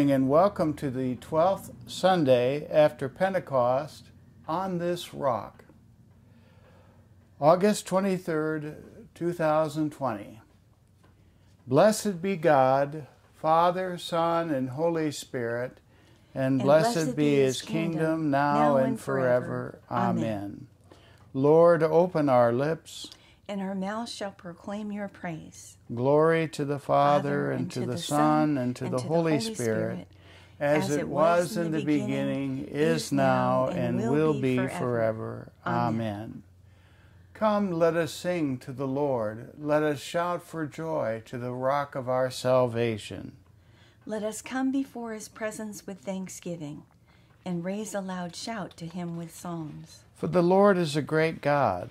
morning and welcome to the 12th Sunday after Pentecost on this rock. August 23rd, 2020. Blessed be God, Father, Son, and Holy Spirit, and, And blessed, blessed be his kingdom, now, and forever. Amen. Lord, open our lips. And our mouth shall proclaim your praise. Glory to the Father, and, to the Son, and to the Holy Spirit, as it was in the beginning, is now, and will be forever. Amen. Come, let us sing to the Lord. Let us shout for joy to the rock of our salvation. Let us come before his presence with thanksgiving and raise a loud shout to him with psalms. For the Lord is a great God,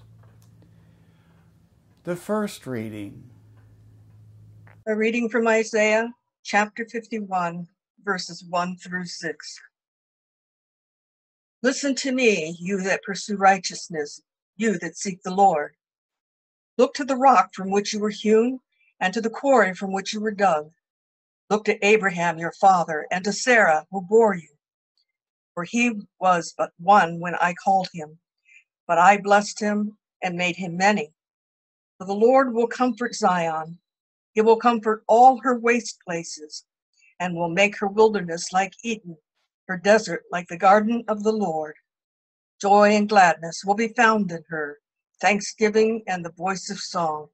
The first reading. A reading from Isaiah chapter 51, verses 1 through 6. Listen to me, you that pursue righteousness, you that seek the Lord. Look to the rock from which you were hewn, and to the quarry from which you were dug. Look to Abraham your father, and to Sarah who bore you. For he was but one when I called him, but I blessed him and made him many. For the Lord will comfort Zion he will comfort all her waste places and will make her wilderness like Eden, her desert like the garden of the Lord. Joy and gladness will be found in her, thanksgiving and the voice of song.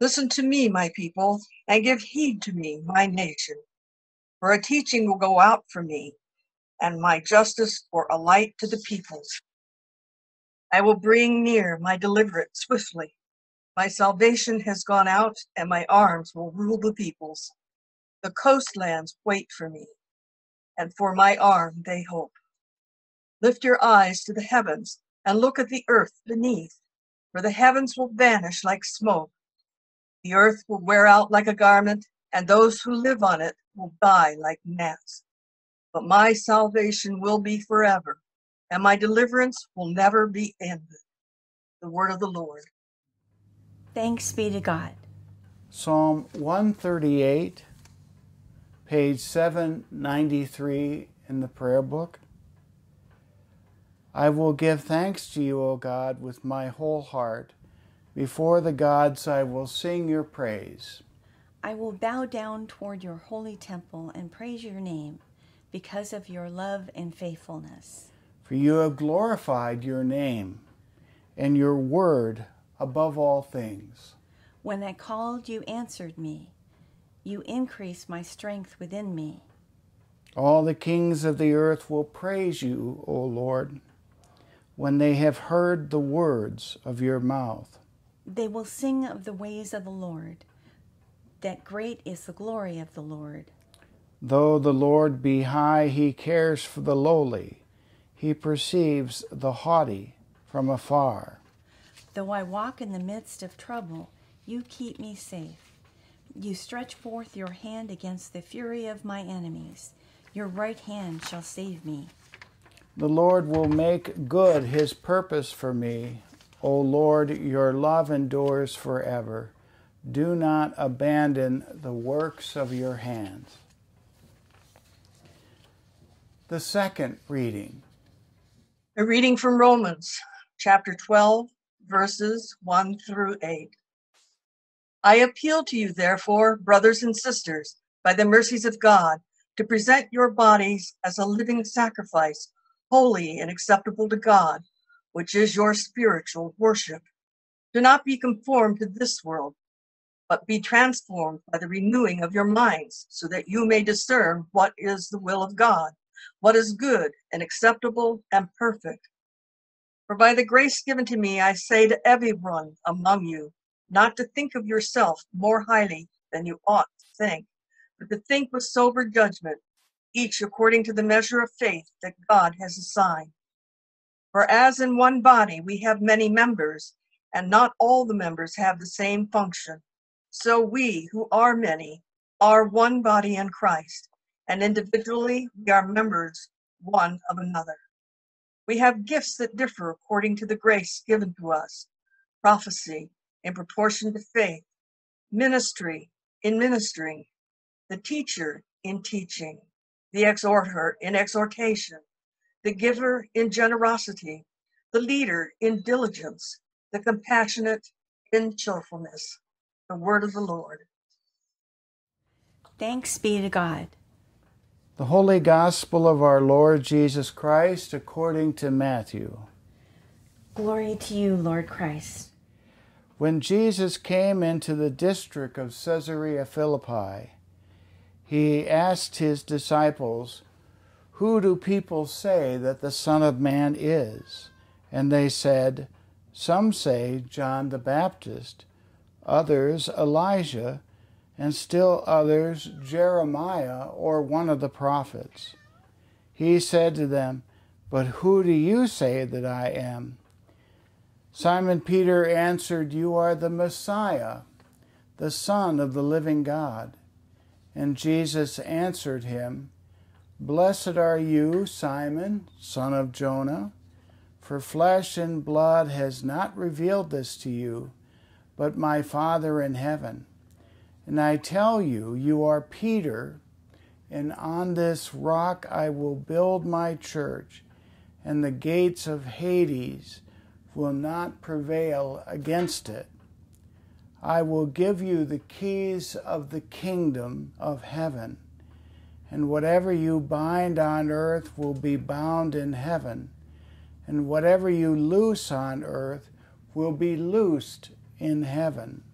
Listen to me, my people, and give heed to me, my nation. For a teaching will go out from me, and my justice for a light to the peoples. I will bring near my deliverance swiftly. My salvation has gone out, and my arms will rule the peoples. The coastlands wait for me, and for my arm they hope. Lift your eyes to the heavens and look at the earth beneath, for the heavens will vanish like smoke. The earth will wear out like a garment, and those who live on it will die like gnats. But my salvation will be forever, and my deliverance will never be ended. The word of the Lord. Thanks be to God. Psalm 138, page 793 in the prayer book. I will give thanks to you, O God, with my whole heart. Before the gods I will sing your praise. I will bow down toward your holy temple and praise your name because of your love and faithfulness. For you have glorified your name and your word above all things. When I called, you answered me. You increased my strength within me. All the kings of the earth will praise you, O Lord, when they have heard the words of your mouth. They will sing of the ways of the Lord, that great is the glory of the Lord. Though the Lord be high, he cares for the lowly. He perceives the haughty from afar. Though I walk in the midst of trouble, you keep me safe. You stretch forth your hand against the fury of my enemies. Your right hand shall save me. The Lord will make good his purpose for me. O Lord, your love endures forever. Do not abandon the works of your hands. The second reading. A reading from Romans chapter 12, verses 1 through 8. I appeal to you, therefore, brothers and sisters, by the mercies of God, to present your bodies as a living sacrifice, holy and acceptable to God, which is your spiritual worship. Do not be conformed to this world, but be transformed by the renewing of your minds, so that you may discern what is the will of God, what is good and acceptable and perfect. For by the grace given to me, I say to everyone among you, not to think of yourself more highly than you ought to think, but to think with sober judgment, each according to the measure of faith that God has assigned. For as in one body we have many members, and not all the members have the same function, so we, who are many, are one body in Christ, and individually we are members one of another. We have gifts that differ according to the grace given to us prophecy in proportion to faith, ministry in ministering, the teacher in teaching, the exhorter in exhortation, the giver in generosity, the leader in diligence, the compassionate in cheerfulness. The word of the Lord. Thanks be to God. The Holy Gospel of our Lord Jesus Christ according to Matthew. Glory to you, Lord Christ. When Jesus came into the district of Caesarea Philippi, he asked his disciples, Who do people say that the Son of Man is? And they said, Some say John the Baptist, others Elijah, and still others Jeremiah or one of the prophets. He said to them, But who do you say that I am? Simon Peter answered, You are the Messiah, the Son of the living God. And Jesus answered him, Blessed are you, Simon, son of Jonah, for flesh and blood has not revealed this to you, but my Father in heaven. And I tell you, you are Peter, and on this rock I will build my church, and the gates of Hades will not prevail against it. I will give you the keys of the kingdom of heaven, and whatever you bind on earth will be bound in heaven, and whatever you loose on earth will be loosed in heaven.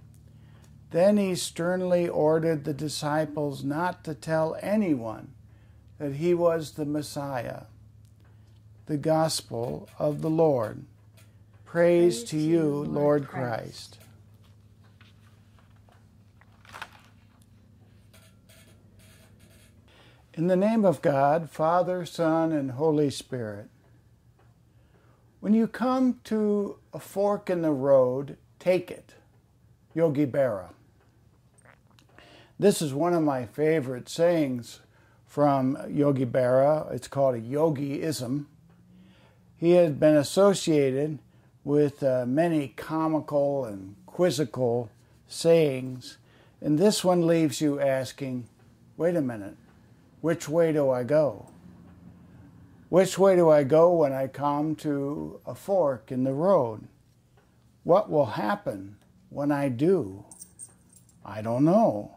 Then he sternly ordered the disciples not to tell anyone that he was the Messiah. The Gospel of the Lord. Praise, Praise to you, Lord Christ. Christ. In the name of God, Father, Son, and Holy Spirit. When you come to a fork in the road, take it. Yogi Berra. This is one of my favorite sayings from Yogi Berra. It's called a yogiism. He had been associated with uh, many comical and quizzical sayings, and this one leaves you asking, wait a minute, which way do I go? Which way do I go when I come to a fork in the road? What will happen when I do? I don't know.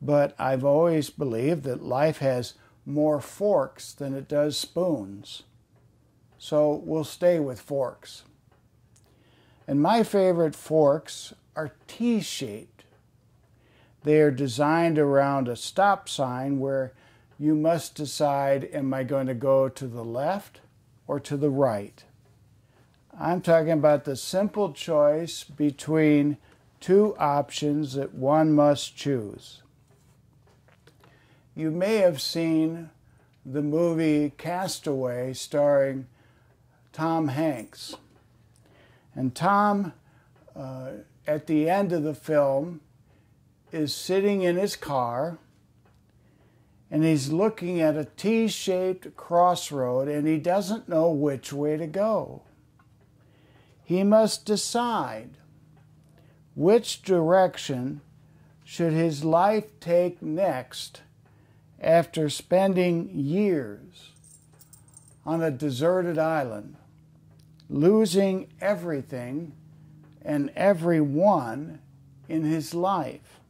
But I've always believed that life has more forks than it does spoons. So we'll stay with forks. And my favorite forks are T shaped. They are designed around a stop sign where you must decide am I going to go to the left or to the right? I'm talking about the simple choice between two options that one must choose. You may have seen the movie Castaway starring Tom Hanks. And Tom, uh, at the end of the film, is sitting in his car and he's looking at a T shaped crossroad and he doesn't know which way to go. He must decide which direction should his life take next after spending years on a deserted island, losing everything and everyone in his life.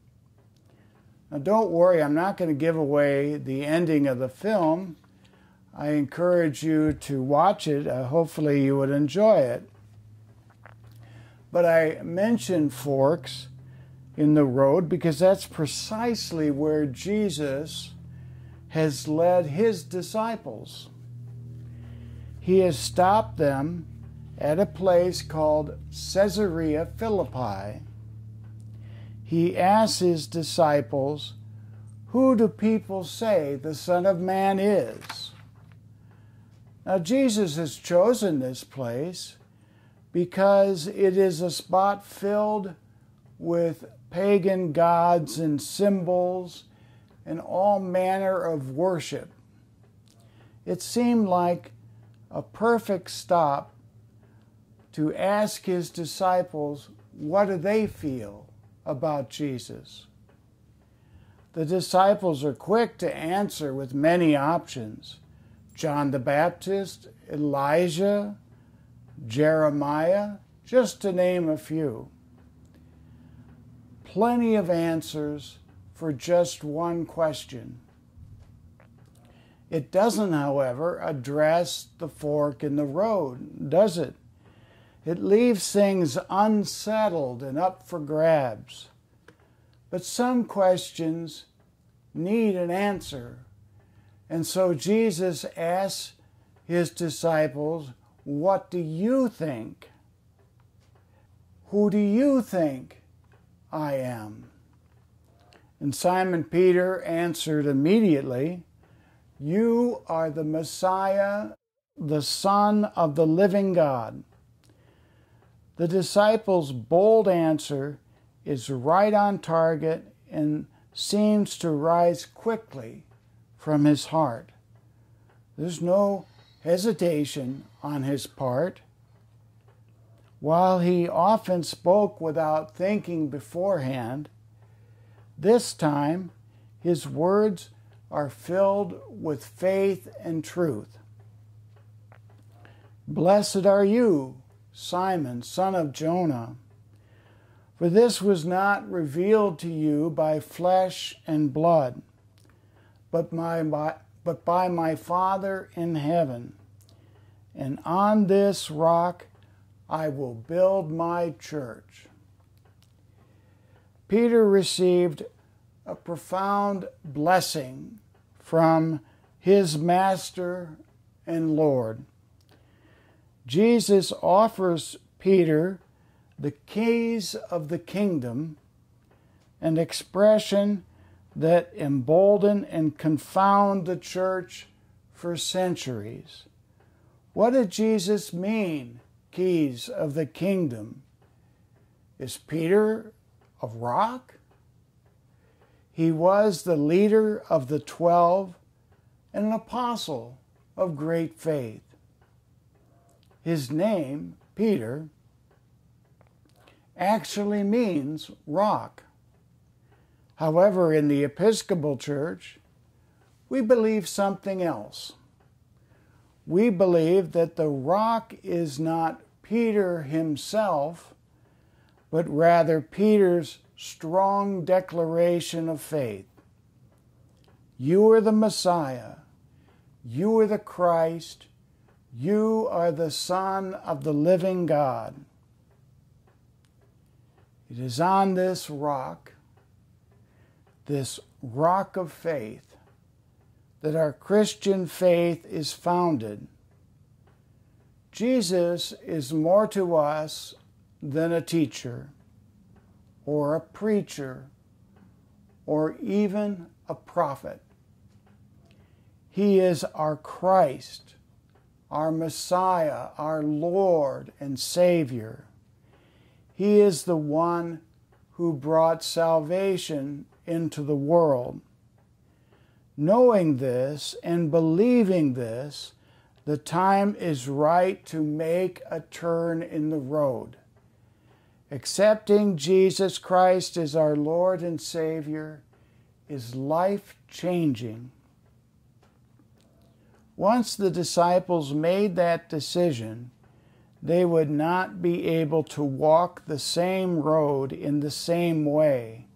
Now, don't worry, I'm not going to give away the ending of the film. I encourage you to watch it. Uh, hopefully, you would enjoy it. But I mention forks in the road because that's precisely where Jesus has led his disciples. He has stopped them at a place called Caesarea Philippi he asks his disciples, Who do people say the Son of Man is? Now, Jesus has chosen this place because it is a spot filled with pagan gods and symbols and all manner of worship. It seemed like a perfect stop to ask his disciples what do they feel about Jesus. The disciples are quick to answer with many options John the Baptist, Elijah, Jeremiah, just to name a few. Plenty of answers for just one question. It doesn't, however, address the fork in the road, does it? It leaves things unsettled and up for grabs. But some questions need an answer. And so Jesus asks his disciples, What do you think? Who do you think I am? And Simon Peter answered immediately, You are the Messiah, the Son of the living God. The disciples' bold answer is right on target and seems to rise quickly from his heart. There's no hesitation on his part. While he often spoke without thinking beforehand, this time his words are filled with faith and truth. Blessed are you, Simon, son of Jonah. For this was not revealed to you by flesh and blood, but, by, but by my Father in heaven. And on this rock I will build my church. Peter received a profound blessing from his Master and Lord. Jesus offers Peter the keys of the kingdom, an expression that embolden and confound the church for centuries. What did Jesus mean, keys of the kingdom? Is Peter a rock? He was the leader of the twelve and an apostle of great faith. His name, Peter, actually means rock. However, in the Episcopal Church, we believe something else. We believe that the rock is not Peter himself, but rather Peter's strong declaration of faith. You are the Messiah. You are the Christ. You are the Son of the living God. It is on this rock, this rock of faith, that our Christian faith is founded. Jesus is more to us than a teacher, or a preacher, or even a prophet. He is our Christ our Messiah, our Lord and Savior. He is the one who brought salvation into the world. Knowing this and believing this, the time is right to make a turn in the road. Accepting Jesus Christ as our Lord and Savior is life changing. Once the disciples made that decision, they would not be able to walk the same road in the same way.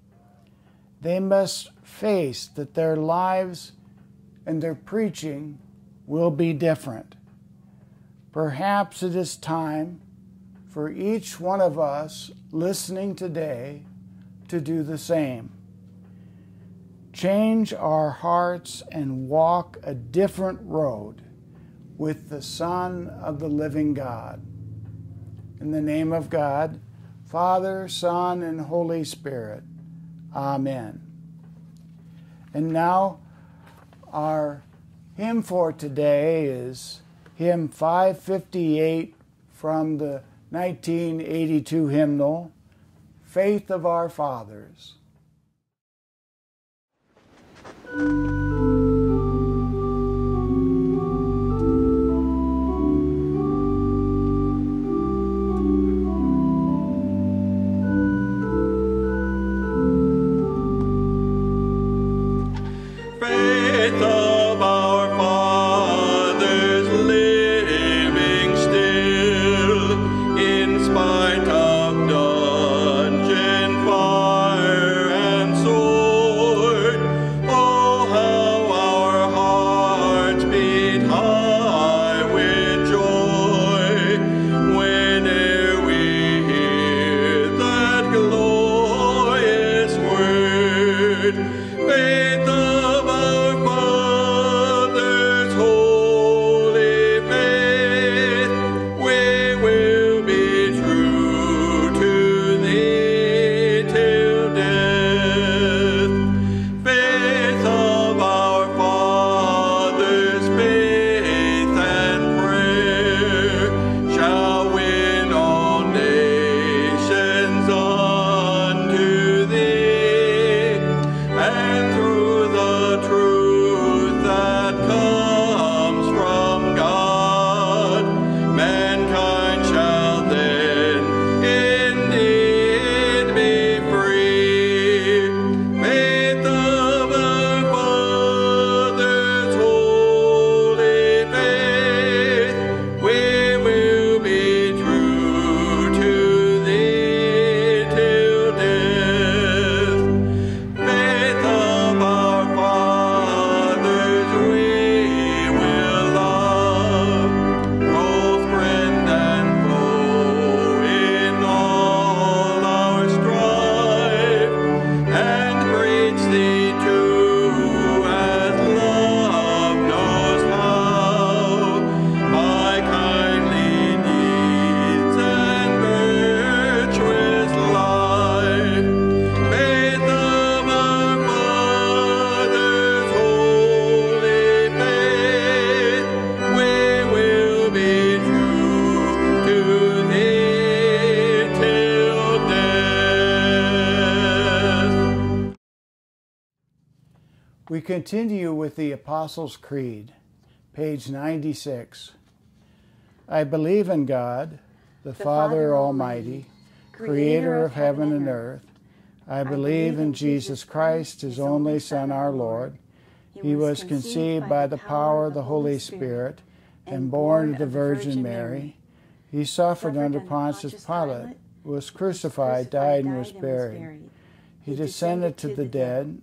They must face that their lives and their preaching will be different. Perhaps it is time for each one of us listening today to do the same change our hearts and walk a different road with the Son of the living God. In the name of God, Father, Son, and Holy Spirit. Amen. And now our hymn for today is hymn 558 from the 1982 hymnal, Faith of Our Fathers. Continue with the Apostles' Creed, page 96. I believe in God, the, the Father, Father Almighty, creator of heaven and earth. I believe in Jesus Christ, his only Son, our Lord. He was conceived by the power of the Holy Spirit and born of the Virgin Mary. He suffered under Pontius Pilate, was crucified, died, and was buried. He descended to the dead.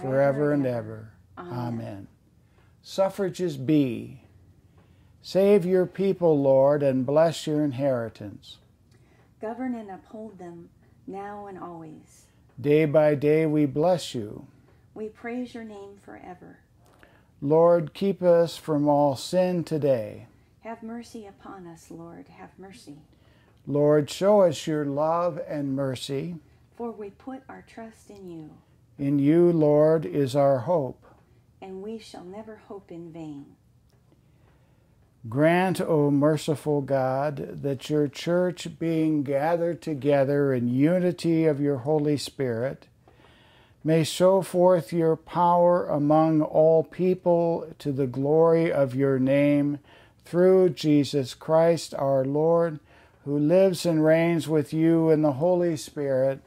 forever and ever. Amen. Suffrages B. Save your people, Lord, and bless your inheritance. Govern and uphold them now and always. Day by day we bless you. We praise your name forever. Lord, keep us from all sin today. Have mercy upon us, Lord, have mercy. Lord, show us your love and mercy. For we put our trust in you. In you, Lord, is our hope. And we shall never hope in vain. Grant, O merciful God, that your church, being gathered together in unity of your Holy Spirit, may show forth your power among all people to the glory of your name through Jesus Christ our Lord, who lives and reigns with you in the Holy Spirit,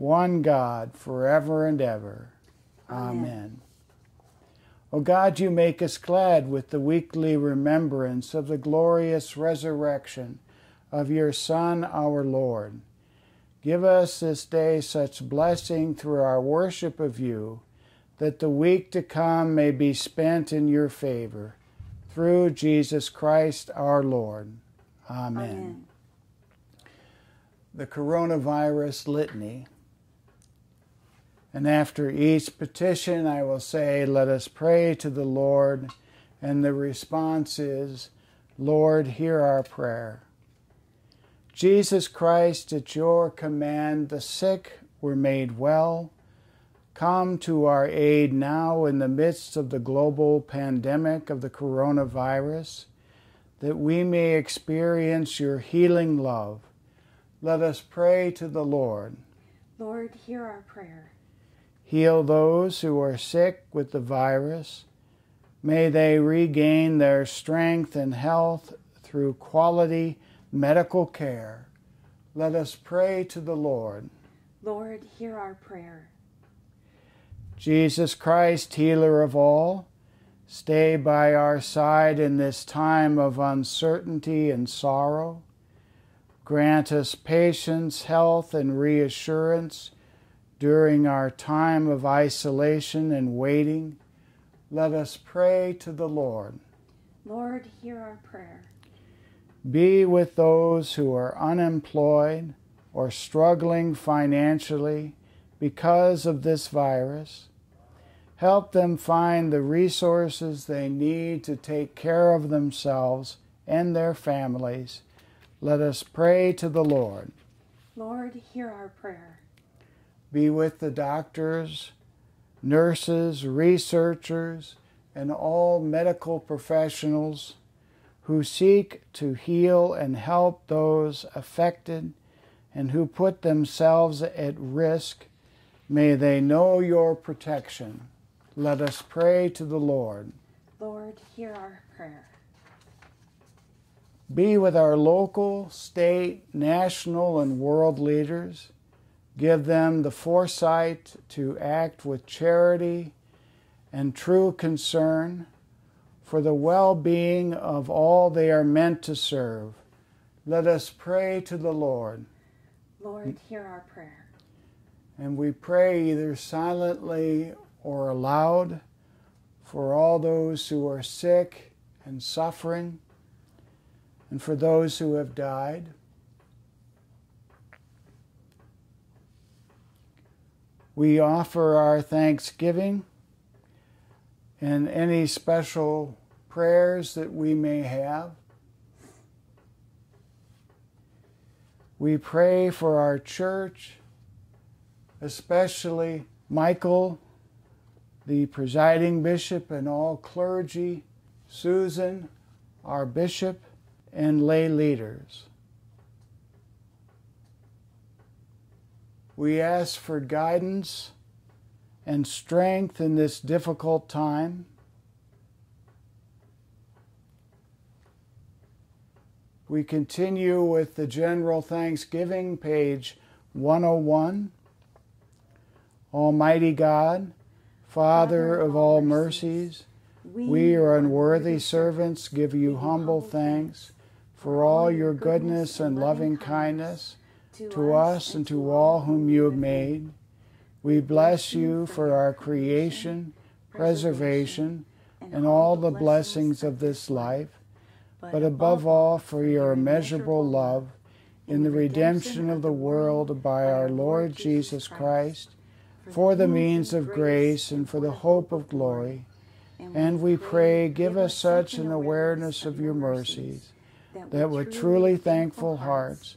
one God, forever and ever. Amen. Amen. O God, you make us glad with the weekly remembrance of the glorious resurrection of your Son, our Lord. Give us this day such blessing through our worship of you, that the week to come may be spent in your favor. Through Jesus Christ our Lord. Amen. Amen. The Coronavirus Litany. And after each petition, I will say, Let us pray to the Lord. And the response is, Lord, hear our prayer. Jesus Christ, at your command, the sick were made well. Come to our aid now in the midst of the global pandemic of the coronavirus, that we may experience your healing love. Let us pray to the Lord. Lord, hear our prayer. Heal those who are sick with the virus. May they regain their strength and health through quality medical care, let us pray to the Lord. Lord, hear our prayer. Jesus Christ, healer of all, stay by our side in this time of uncertainty and sorrow. Grant us patience, health, and reassurance during our time of isolation and waiting. Let us pray to the Lord. Lord, hear our prayer. Be with those who are unemployed or struggling financially because of this virus. Help them find the resources they need to take care of themselves and their families. Let us pray to the Lord. Lord, hear our prayer. Be with the doctors, nurses, researchers, and all medical professionals who seek to heal and help those affected and who put themselves at risk, may they know your protection. Let us pray to the Lord. Lord, hear our prayer. Be with our local, state, national, and world leaders. Give them the foresight to act with charity and true concern for the well being of all they are meant to serve. Let us pray to the Lord. Lord, hear our prayer. And we pray either silently or aloud for all those who are sick and suffering, and for those who have died. We offer our thanksgiving and any special prayers that we may have. We pray for our church, especially Michael, the presiding bishop, and all clergy, Susan, our bishop, and lay leaders. We ask for guidance and strength in this difficult time. We continue with the general thanksgiving, page 101. Almighty God, Father of all mercies, we, your unworthy servants, give you humble thanks for all your goodness and loving kindness to us and to all whom you have made. We bless you for our creation, preservation, and all the blessings of this life but above all for your immeasurable love in the redemption of the world by our Lord Jesus Christ, for the means of grace and for the hope of glory. And we pray, give us such an awareness of your mercies that with truly thankful hearts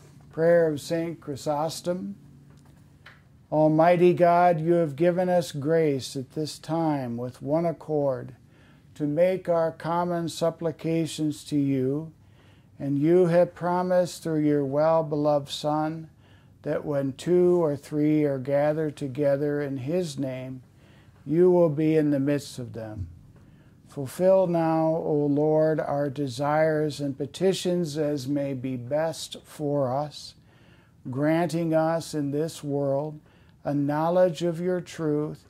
Prayer of St. Chrysostom. Almighty God, you have given us grace at this time with one accord to make our common supplications to you, and you have promised through your well beloved Son that when two or three are gathered together in his name, you will be in the midst of them. Fulfill now, O Lord, our desires and petitions as may be best for us, granting us in this world a knowledge of your truth,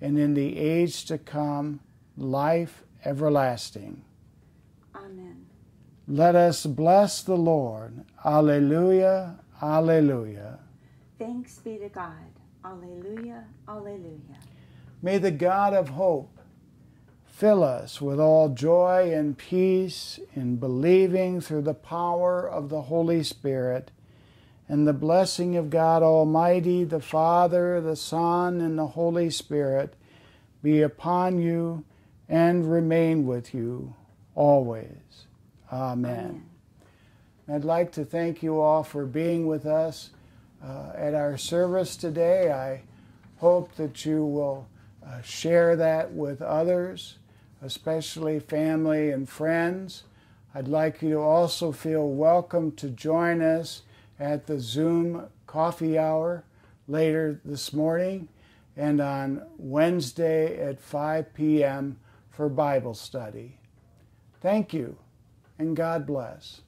and in the age to come, life everlasting. Amen. Let us bless the Lord. Alleluia, alleluia. Thanks be to God. Alleluia, alleluia. May the God of hope fill us with all joy and peace in believing through the power of the Holy Spirit, and the blessing of God Almighty, the Father, the Son, and the Holy Spirit be upon you and remain with you always. Amen. Amen. I'd like to thank you all for being with us uh, at our service today. I hope that you will uh, share that with others, especially family and friends. I'd like you to also feel welcome to join us at the Zoom coffee hour later this morning and on Wednesday at 5 p.m. for Bible study. Thank you and God bless.